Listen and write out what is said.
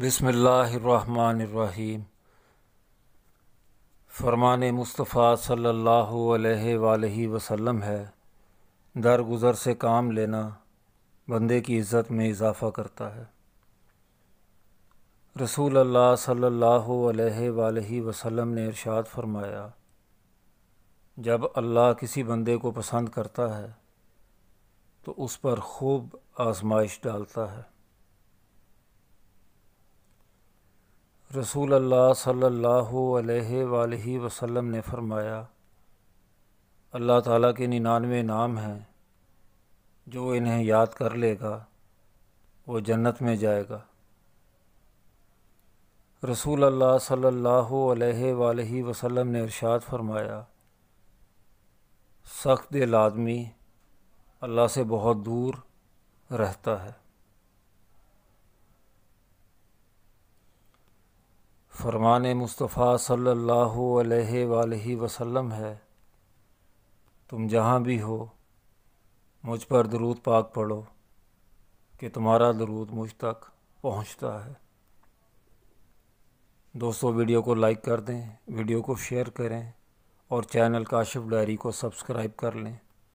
बिसमीम फरमान मुस्तफ़ा अलैहि वसल्लम है दर गुज़र से काम लेना बंदे की इज़्ज़त में इजाफ़ा करता है। रसूल अल्लाह अलैहि वसल्लम ने इरशाद फरमाया, जब अल्लाह किसी बंदे को पसंद करता है तो उस पर खूब आजमाइश डालता है। रसूल अल्लाह सल्लल्लाहु अलैहि वसल्लम ने फरमाया, अल्लाह ताला के निन्यानवे नाम हैं, जो इन्हें याद कर लेगा, वो जन्नत में जाएगा। रसूल अल्लाह सल्लल्लाहु अलैहि वसल्लम ने इरशाद फरमाया, सख्त दिल आदमी अल्लाह से बहुत दूर रहता है। फरमान मुस्तफ़ा सल्लल्लाहु अलैहि वसल्लम है, तुम जहाँ भी हो, मुझ पर दरूद पाक पढ़ो कि तुम्हारा दरूद मुझ तक पहुँचता है। दोस्तों, वीडियो को लाइक कर दें, वीडियो को शेयर करें और चैनल काशिफ डायरी को सब्सक्राइब कर लें।